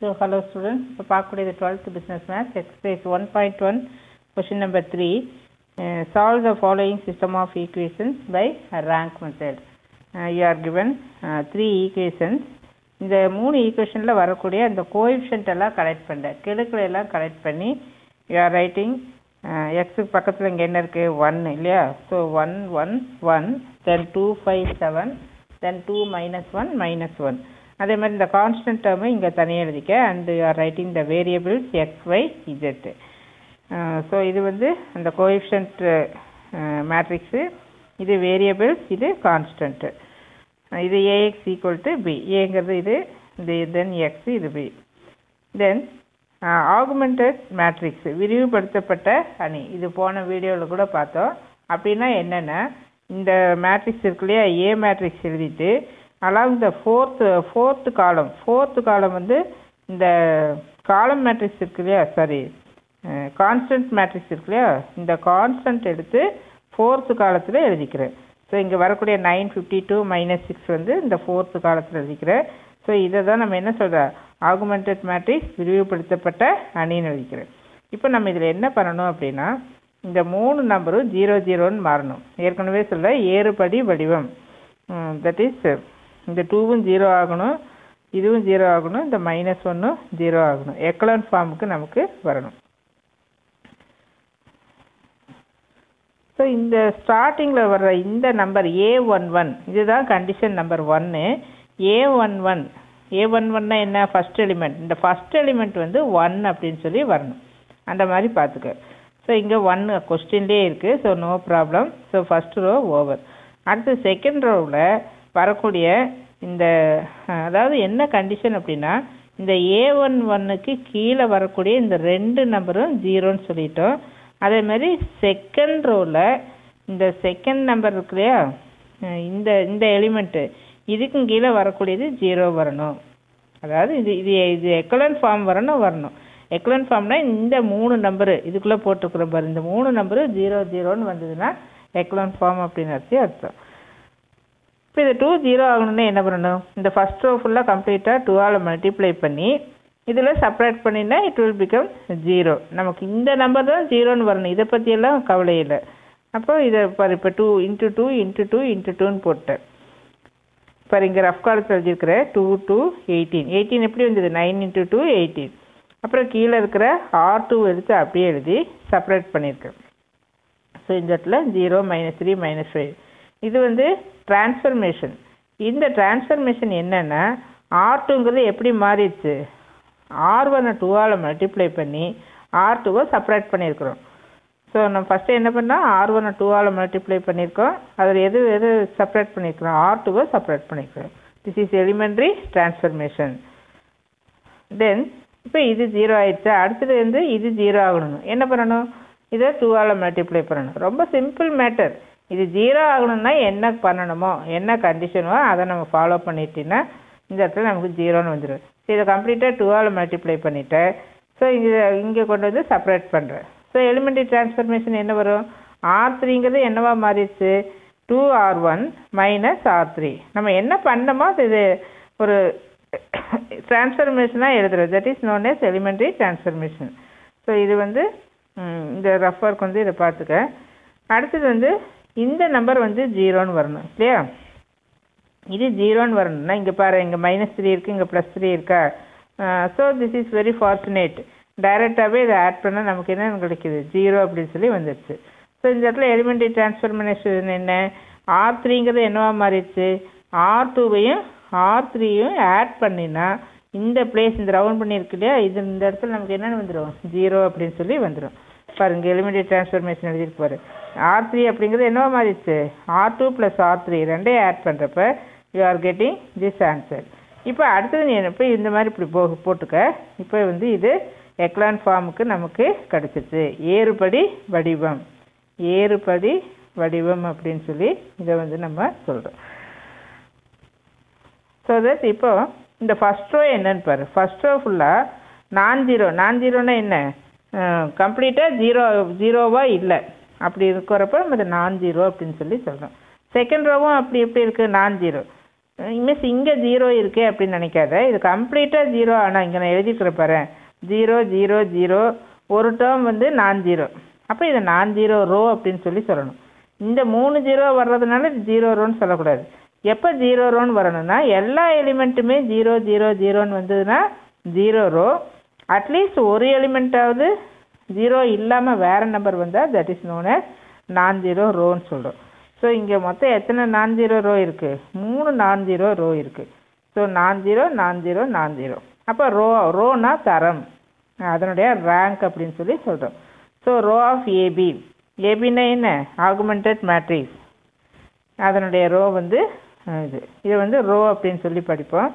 So hello students இப்போ பார்க்கக்கூடியது twelfth business maths exercise one point one question number three solve the following system of equations by rank method you are given three equations இந்த மூணு ஈக்குவேஷனில் வரக்கூடிய அந்த coefficient எல்லாம் collect பண்ணுறேன் கெழுக்களை எல்லாம் கலெக்ட் பண்ணி யூ ஆர் ரைட்டிங் எக்ஸுக்கு பக்கத்தில் இங்கே என்ன இருக்குது ஒன் இல்லையா? So one one one then two five seven then two minus one minus one அதே மாதிரி இந்த கான்ஸ்டன்ட் டேர்மு இங்கே தனியாக எழுதிக்க and you are writing the variables X Y Z so இது வந்து அந்த கோஎஃபிஷியன்ட் மேட்ரிக்ஸு இது வேரியபிள்ஸ் இது கான்ஸ்டன்ட்டு இது ஏஎக்ஸ் ஈக்குவல் டு பி ஏங்கிறது இது இது தென் எக்ஸ் இது பி தென் ஆகுமெண்டட் மேட்ரிக்ஸ் விரிவுபடுத்தப்பட்ட அணி. இது போன வீடியோவில் கூட பார்த்தோம். அப்படின்னா என்னென்னா இந்த மேட்ரிக்ஸ் இருக்கு இல்லையா? ஏ மேட்ரிக்ஸ் எழுதிட்டு along the fourth fourth column fourth column வந்து இந்த காலம் மேட்ரிக்ஸ் இருக்கு இல்லையா? சாரி கான்ஸ்டன்ட் மேட்ரிக்ஸ் இருக்கு இல்லையா? இந்த கான்ஸ்டன்ட் எடுத்து ஃபோர்த்து காலத்தில் எழுதிக்கிறேன். ஸோ இங்கே வரக்கூடிய nine fifty two minus six வந்து இந்த ஃபோர்த்து காலத்தில் எழுதிக்கிறேன். ஸோ இதை தான் நம்ம என்ன சொல்கிற ஆகுமெண்டட் மேட்ரிக்ஸ் விரிவுபடுத்தப்பட்ட அணின்னு எழுதிக்கிறேன். இப்போ நம்ம இதில் என்ன பண்ணணும் அப்படின்னா இந்த மூணு நம்பரும் ஜீரோ ஜீரோன்னு மாறணும். ஏற்கனவே சொல்ல ஏறுபடி வடிவம். தட் இஸ் இந்த டூவும் ஜீரோ ஆகணும் இதுவும் ஜீரோ ஆகணும் இந்த மைனஸ் ஒன்றும் ஜீரோ ஆகணும். எக்கலன் ஃபார்முக்கு நமக்கு வரணும். ஸோ இந்த ஸ்டார்டிங்கில் வர்ற இந்த நம்பர் ஏ ஒன் ஒன் இதுதான் கண்டிஷன் நம்பர் ஒன்று A one one A one ஒன்னா என்ன? ஃபஸ்ட் எலிமெண்ட் இந்த ஃபஸ்ட் எலிமெண்ட் வந்து ஒன் அப்படின்னு சொல்லி வரணும். அந்த மாதிரி பார்த்துக்க. ஸோ இங்கே ஒன் கொஸ்டின்லேயே இருக்குது so no problem so first row over அடுத்து செகண்ட் ரோவில் வரக்கூடிய இந்த அதாவது என்ன கண்டிஷன் அப்படின்னா இந்த ஏ ஒன் ஒன்னுக்கு கீழே வரக்கூடிய இந்த ரெண்டு நம்பரும் ஜீரோன்னு சொல்லிட்டோம். அதே மாதிரி செகண்ட் ரோவில் இந்த செகண்ட் நம்பர் இருக்கு இல்லையா? இந்த இந்த எலிமெண்ட்டு இதுக்கும் கீழே வரக்கூடியது ஜீரோ வரணும். அதாவது இது இது இது எக்கலன் ஃபார்ம் வரணும் வரணும். எக்கலன் ஃபார்ம்னா இந்த மூணு நம்பரு இதுக்குள்ளே போட்டிருக்கிற பாரு. இந்த மூணு நம்பரு ஜீரோ ஜீரோன்னு வந்ததுன்னா எக்கலன் ஃபார்ம் அப்படின்னு அர்த்தம் அர்த்தம். இப்போ இது டூ ஜீரோ ஆகணும்னா என்ன பண்ணணும்? இந்த ஃபஸ்ட் ரோ ஃபுல்லாக கம்ப்ளீட்டாக டூவால் மல்டிப்ளை பண்ணி இதில் செப்பரேட் பண்ணினா இட் வில் பிகம் ஜீரோ நமக்கு இந்த நம்பர் தான் ஜீரோன்னு வரணும். இதை பற்றியெல்லாம் கவலை இல்லை. அப்போ இதை பாரு இப்போ two into two into two into டூன்னு போட்டேன் பாரு இங்கே ரஃப் காலத்தில் எழுதியிருக்கிற டூ டூ எயிட்டீன் எயிட்டீன் எப்படி வந்தது? நைன் இன்ட்டு டூ எயிட்டீன் அப்புறம் கீழே இருக்கிற ஆர் டூ எடுத்து அப்படியே எழுதி செப்பரேட் பண்ணியிருக்கேன் ஸோ இந்த இடத்துல zero minus three minus five இது வந்து டிரான்ஸ்ஃபர்மேஷன் இந்த டிரான்ஸ்ஃபர்மேஷன் என்னென்னா ஆர் டூங்கிறது எப்படி மாறிடுச்சு? ஆர் ஒன்னை டூவால் மல்டிப்ளை பண்ணி ஆர் டூவை செப்பரேட் பண்ணியிருக்கிறோம். ஸோ நம்ம ஃபஸ்ட்டு என்ன பண்ணால் ஆர் ஒன்னை டூவால் மல்டிப்ளை பண்ணியிருக்கோம். அதில் எது எது செப்பரேட் பண்ணியிருக்கிறோம்? ஆர் டூவை செப்பரேட் பண்ணியிருக்கிறோம். This is elementary transformation then இப்போ இது ஜீரோ ஆயிடுச்சா. அடுத்தது வந்து இது ஜீரோ ஆகணும். என்ன பண்ணணும்? இதை டூவால் மல்டிப்ளை பண்ணணும். ரொம்ப சிம்பிள் மேட்டர் இது ஜீரோ ஆகணும்னா என்ன பண்ணணுமோ என்ன கண்டிஷனோ அதை நம்ம ஃபாலோ பண்ணிட்டீங்கன்னா இந்த இடத்துல நமக்கு ஜீரோன்னு வந்துடும் ஸோ இதை கம்ப்ளீட்டாக டூவால் மல்டிப்ளை பண்ணிவிட்டேன் ஸோ இங்கே இங்கே கொண்டு வந்து செப்பரேட் பண்ணுறேன் ஸோ எலிமெண்ட்ரி டிரான்ஸ்ஃபர்மேஷன் என்ன வரும்? ஆர் த்ரீங்கிறது என்னவா மாறிடுச்சு? Two R one minus R three நம்ம என்ன பண்ணமோ இது ஒரு டிரான்ஸ்ஃபர்மேஷனாக எழுதுறது. That is known as elementary transformation so இது வந்து இந்த ரஃப் ஒர்க் வந்து இதை பார்த்துக்க. அடுத்தது வந்து இந்த நம்பர் வந்து ஜீரோன்னு வரணும் இல்லையா? இது ஜீரோன்னு வரணும்னா இங்கே பாரு இங்கே மைனஸ் த்ரீ இருக்குது இங்கே ப்ளஸ் த்ரீ இருக்கா? So this is very fortunate டைரெக்டாகவே இதை ஆட் பண்ணால் நமக்கு என்ன கிடைக்குது? ஜீரோ அப்படின்னு சொல்லி வந்துடுச்சு ஸோ இந்த இடத்துல எலிமெண்ட்ரி டிரான்ஸ்ஃபர்மேஷன் என்ன? ஆர் த்ரீங்கிறது என்னவா மாறிடுச்சு? ஆர் டூவையும் ஆர் த்ரீயும் ஆட் பண்ணினா இந்த பிளேஸ் இந்த ரவுண்ட் பண்ணியிருக்கு இல்லையா? இது இந்த இடத்துல நமக்கு என்னென்னு வந்துடும் ஜீரோ அப்படின்னு சொல்லி வந்துடும் பாருங்க எலிமினேட் டிரான்ஸ்ஃபர்மேஷன் எழுதிட்டு பாரு. ஆர் த்ரீ அப்படிங்கிறது என்னவோ மாறிடுச்சு. R two plus R three ரெண்டையும் ஆட் பண்ணுறப்ப you are getting this answer இப்போ அடுத்தது நீ இப்போ இந்த மாதிரி இப்படி போ போட்டுக்க. இப்போ வந்து இது எக்லான் ஃபார்முக்கு நமக்கு கிடச்சிருச்சு ஏறுபடி வடிவம். ஏறுபடி வடிவம் அப்படின்னு சொல்லி இதை வந்து நம்ம சொல்கிறோம் ஸோ தட் இப்போ இந்த ஃபஸ்ட் ரோ என்னன்னு பாரு. ஃபஸ்ட் ரோ ஃபுல்லாக நான் ஜீரோ நான் ஜீரோனா என்ன? கம்ப்ளீட்டாக ஜீரோ ஜீரோவாக இல்லை. அப்படி இருக்கிறப்ப நம்ம இது நான் ஜீரோ அப்படின்னு சொல்லி சொல்கிறோம் செகண்ட் ரோவும் அப்படி எப்படி இருக்குது நான் ஜீரோ மீன்ஸ் இங்கே ஜீரோ இருக்கே அப்படின்னு நினைக்காத. இது கம்ப்ளீட்டாக ஜீரோ ஆனால் இங்கே நான் எழுதிக்கிற பாரு. ஜீரோ ஜீரோ ஜீரோ ஒரு டேர்ம் வந்து நான் ஜீரோ அப்போ இதை நான் ஜீரோ ரோ அப்படின்னு சொல்லி சொல்லணும். இந்த மூணு ஜீரோ வர்றதுனால இது ஜீரோ ரோன்னு சொல்லக்கூடாது. எப்போ ஜீரோ ரோன்னு வரணும்னா எல்லா எலிமெண்ட்டுமே ஜீரோ ஜீரோ ஜீரோன்னு வந்ததுன்னா ஜீரோ ரோ அட்லீஸ்ட் ஒரு எலிமெண்ட்டாவது ஜீரோ இல்லாமல் வேறு நம்பர் வந்தால் that is known as non zero ரோன்னு சொல்கிறோம் ஸோ இங்கே மொத்தம் எத்தனை நான் ஜீரோ ரோ இருக்குது மூணு நான் ஜீரோ ரோ இருக்குது so non zero non zero non zero அப்போ ரோ ரோனா தரம். அதனுடைய ரேங்க் அப்படின்னு சொல்லி சொல்கிறோம் ஸோ ரோ ஆஃப் ஏபி ஏபின்னா என்ன? ஆகுமெண்டட் மேட்ரிக்ஸ் அதனுடைய ரோ வந்து இது. இது வந்து ரோ அப்படின்னு சொல்லி படிப்போம்.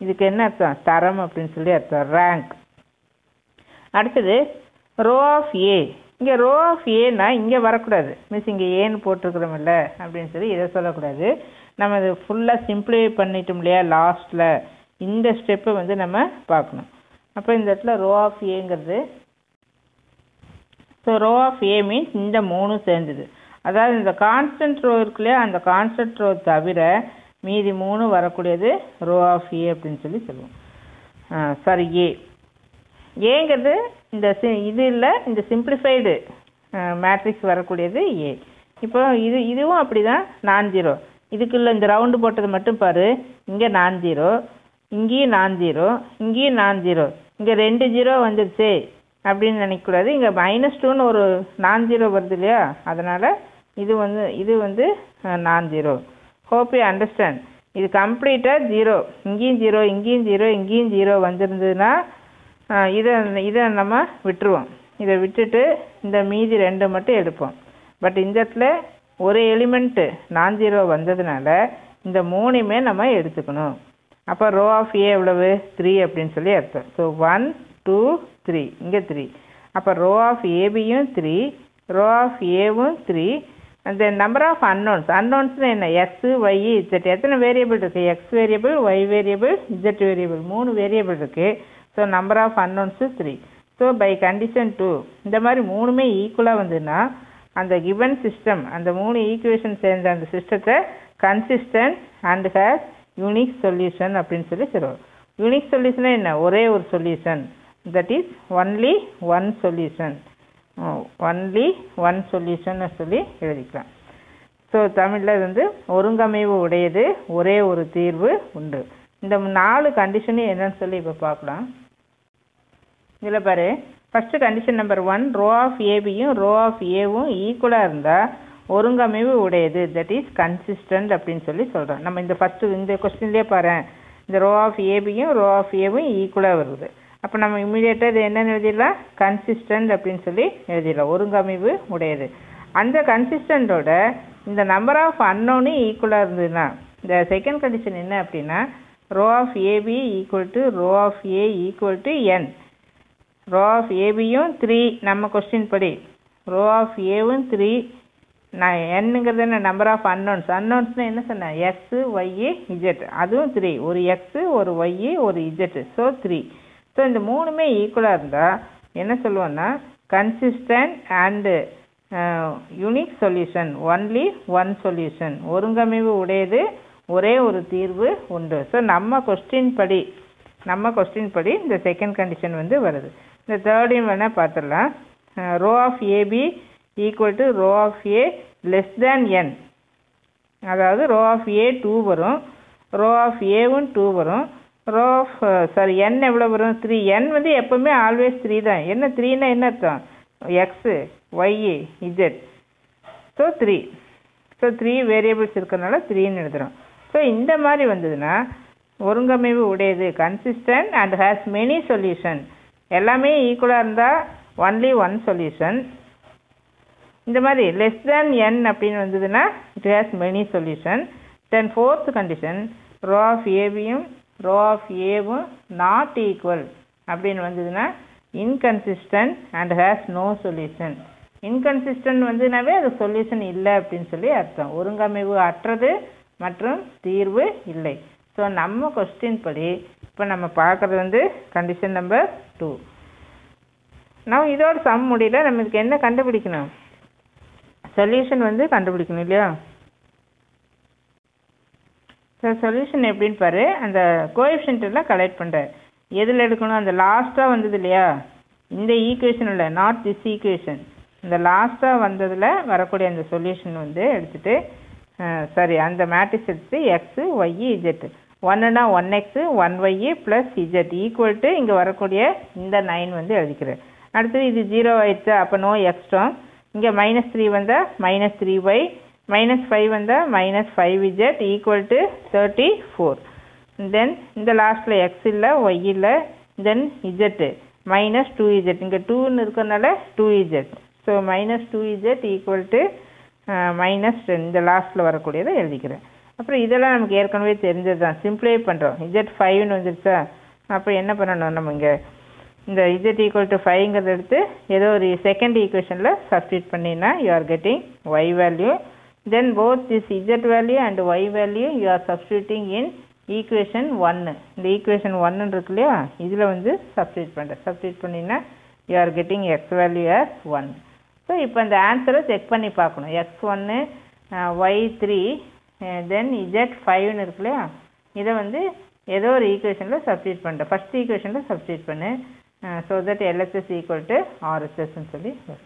இதுக்கு என்ன அர்த்தம்? தரம் அப்படின்னு சொல்லி அர்த்தம். ரேங்க் அடுத்தது ரோ ஆஃப் ஏ. இங்கே ரோ ஆஃப் ஏன்னா இங்கே வரக்கூடாது. மிஸ் இங்கே ஏன்னு போட்டிருக்கிறோமில்ல அப்படின்னு சொல்லி இதை சொல்லக்கூடாது. நம்ம இது ஃபுல்லாக சிம்பிளிஃபை பண்ணிட்டோம் இல்லையா லாஸ்ட்டில் இந்த ஸ்டெப்பை வந்து நம்ம பார்க்கணும். அப்போ இந்த இடத்துல ரோ ஆஃப் ஏங்கிறது so rho of A means இந்த மூணும் சேர்ந்தது. அதாவது இந்த கான்ஸ்டன்ட் ரோ இருக்கு இல்லையா அந்த கான்ஸ்டன்ட் ரோ தவிர மீதி மூணு வரக்கூடியது ரோ ஆஃப் ஏ அப்படின்னு சொல்லி சொல்லுவோம். Sorry A. ஏங்கிறது இந்த சி இது இல்லை இந்த சிம்பிளிஃபைடு மேட்ரிக்ஸ் வரக்கூடியது ஏ இப்போ இது இதுவும் அப்படி தான் நான் ஜீரோ இதுக்குள்ள இந்த ரவுண்டு போட்டது மட்டும் பாரு. இங்கே நான் ஜீரோ இங்கேயும் நான் ஜீரோ இங்கேயும் நான் ஜீரோ இங்கே ரெண்டு ஜீரோ வந்துருச்சே அப்படின்னு நினைக்கக்கூடாது. இங்கே மைனஸ் டூன்னு ஒரு நான் ஜீரோ வருது இல்லையா? அதனால் இது வந்து இது வந்து non zero hope you understand இது கம்ப்ளீட்டாக ஜீரோ இங்கேயும் ஜீரோ இங்கேயும் ஜீரோ இங்கேயும் ஜீரோ வந்திருந்ததுன்னா இதை இதை நம்ம விட்டுருவோம். இதை விட்டுட்டு இந்த மீதி ரெண்டு மட்டும் எடுப்போம். பட் இந்த இடத்துல ஒரு எலிமெண்ட்டு நான் ஜீரோ வந்ததுனால இந்த மூணுமே நம்ம எடுத்துக்கணும். அப்போ ரோ ஆஃப் ஏ எவ்வளவு? த்ரீ அப்படின்னு சொல்லி அர்த்தம். ஸோ ஒன் டூ த்ரீ இங்கே த்ரீ அப்போ ரோ ஆஃப் ஏபியும் த்ரீ ரோ ஆஃப் ஏவும் த்ரீ அந்த நம்பர் ஆஃப் அன்னோன்ஸ் அன்னோன்ஸ்னு என்ன? எக்ஸு ஒய் இசட் எத்தனை வேரியபிள் இருக்குது x variable y variable z variable மூணு வேரியபிள் இருக்குது so number of unknowns three so by condition two இந்த மாதிரி மூணுமே ஈக்குவலாக வந்ததுன்னா அந்த கிவன் சிஸ்டம் அந்த மூணு ஈக்குவேஷன் சேர்ந்த அந்த சிஸ்டத்தை consistent and has unique solution அப்படின்னு சொல்லி சொல்லுவோம். யூனிக் சொல்யூஷனே என்ன? ஒரே ஒரு solution that is only one solution only one solution சொல்லி எழுதிக்கலாம். ஸோ தமிழில் வந்து ஒருங்கமைவு உடையது ஒரே ஒரு தீர்வு உண்டு. இந்த நாலு கண்டிஷனும் என்னன்னு சொல்லி இப்போ பார்க்கலாம். இதில் பாரு. First condition number one rho of ஏபியும் row of ஏவும் ஈக்குவலாக இருந்தால் ஒருங்கமைவு உடையது. தட் இஸ் கன்சிஸ்டன்ட் அப்படின்னு சொல்லி சொல்கிறோம் நம்ம இந்த ஃபஸ்ட்டு இந்த கொஸ்டின்லேயே பாரு. இந்த ரோ ஆஃப் ஏபியும் ரோ ஆஃப் ஏவும் ஈக்குவலாக வருது. அப்போ நம்ம இம்மிடியேட்டாக இது என்னென்னு எழுதிடலாம்? கன்சிஸ்டன்ட் அப்படின்னு சொல்லி எழுதிடலாம். ஒருங்கமைவு உடையது. அந்த கன்சிஸ்டண்ட்டோட இந்த நம்பர் ஆஃப் அன்னோனும் ஈக்குவலாக இருந்ததுன்னா இந்த செகண்ட் கண்டிஷன் என்ன அப்படின்னா rho of AB equal to rho of A equal to n rho of ஏபியும் three நம்ம கொஸ்டின் படி. ரோ ஆஃப் ஏவும் த்ரீ நான் என்னங்கிறது என்ன நம்பர் ஆஃப் அன்னோன்ஸ் அன்னோன்ஸ்னால் என்ன சொன்னேன்? எக்ஸு ஒய்யு இஜெட் அதுவும் த்ரீ ஒரு எக்ஸு ஒரு ஒய்யு ஒரு இஜெட்டு ஸோ த்ரீ ஸோ இந்த மூணுமே ஈக்குவலாக இருந்தால் என்ன சொல்லுவோன்னா consistent and unique solution only one solution ஒருங்கமைவு உடையது ஒரே ஒரு தீர்வு உண்டு. ஸோ நம்ம கொஸ்டின் படி நம்ம கொஸ்டின் படி இந்த செகண்ட் கண்டிஷன் வந்து வருது. இந்த தேர்டையும் வேணால் பார்த்துடலாம். Rho of AB equal to rho of A less than n அதாவது ரோ ஆஃப் ஏ டூ வரும். ரோ ஆஃப் ஏவும் டூ வரும். ரோ ஆஃப் சாரி என் எவ்வளோ வரும்? த்ரீ என் வந்து எப்போவுமே ஆல்வேஸ் த்ரீ தான். என்ன த்ரீனா என்ன அர்த்தம்? X y z so three so three variables இருக்கிறனால த்ரீன்னு எழுதுகிறோம் ஸோ இந்த மாதிரி வந்ததுன்னா ஒருங்கமைவு உடையது consistent and has many solution எல்லாமே ஈக்குவலாக இருந்தால் ஒன்லி ஒன் சொல்யூஷன் இந்த மாதிரி லெஸ் தேன் என் அப்படின்னு வந்ததுன்னா it has many solution then fourth condition row of ஏபியும் row of ஏவும் நாட் ஈக்குவல் அப்படின்னு வந்ததுன்னா inconsistent and has no solution inconsistent வந்துனாவே அது சொல்யூஷன் இல்லை அப்படின்னு சொல்லி அர்த்தம். ஒருங்கமைவு அற்றது மற்றும் தீர்வு இல்லை. ஸோ நம்ம கொஸ்டின் படி இப்போ நம்ம பார்க்குறது வந்து கண்டிஷன் நம்பர் டூ நான் இதோட சம் முடியல. நம்ம இதுக்கு என்ன கண்டுபிடிக்கணும்? சொல்யூஷன் வந்து கண்டுபிடிக்கணும் இல்லையா? ஸோ சொல்யூஷன் எப்படின்னு பாரு. அந்த கோஎஃபிஷியன்ட்டெல்லாம் கலெக்ட் பண்ணுறேன் எதில் எடுக்கணும்? அந்த லாஸ்ட்டாக வந்தது இல்லையா? இந்த ஈக்குவேஷன் இல்லை நாட் திஸ் ஈக்குவேஷன் இந்த லாஸ்ட்டாக வந்ததில் வரக்கூடிய அந்த சொல்யூஷன் வந்து எடுத்துகிட்டு சரி அந்த மேட்ரிக்ஸ் எடுத்து எக்ஸு ஒய்இ இஜெட் ஒன்றுனா one x one y plus z equal to இங்கே வரக்கூடிய இந்த நைன் வந்து எழுதிக்கிறேன். அடுத்தது இது ஜீரோ ஆயிடுச்சு அப்போ நோ எக்ஸ்ட்ரா இங்கே மைனஸ் த்ரீ வந்தால் minus three y minus five வந்தால் minus five z equal to thirty four then இந்த லாஸ்ட்டில் எக்ஸ் இல்லை ஒய் இல்லை then z minus two z இங்கே டூன்னு இருக்கிறனால two z so minus two z equal to minus இந்த லாஸ்ட்டில் வரக்கூடியதை எழுதிக்கிறேன். அப்புறம் இதெல்லாம் நமக்கு ஏற்கனவே தெரிஞ்சது தான் சிம்பிளை பண்ணுறோம் இஜெட் ஃபைவ்னு வந்துருச்சா? அப்போ என்ன பண்ணணும் நம்ம இங்கே? இந்த இஜெட் ஈக்குவல் டு ஃபைவ்ங்கிறத எடுத்து ஏதோ ஒரு செகண்ட் ஈக்குவேஷனில் சப்ஸ்டியூட் பண்ணினா you are getting y value then both this z value and y value you are substituting in equation ஒன்று இந்த ஈக்குவேஷன் ஒன்னு இருக்கு இல்லையா? இதில் வந்து சப்ஸ்டியூட் பண்ணுறேன் சப்ஸ்டியூட் பண்ணினா you are getting x value as one so இப்போ இந்த ஆன்சரை செக் பண்ணி பார்க்கணும். எக்ஸ் ஒன்று ஒய் த்ரீ தென் இஜெட் ஃபைவ்னு இருக்கு இல்லையா? இதை வந்து ஏதோ ஒரு ஈக்குவேஷனில் சப்ஸ்டியூட் பண்ணுறேன் ஃபஸ்ட் ஈக்குவேஷனில் சப்ஸ்டியூட் பண்ணு so that LHS equal to ஆர்எஸ்எஸ்ன்னு சொல்லி வரும்.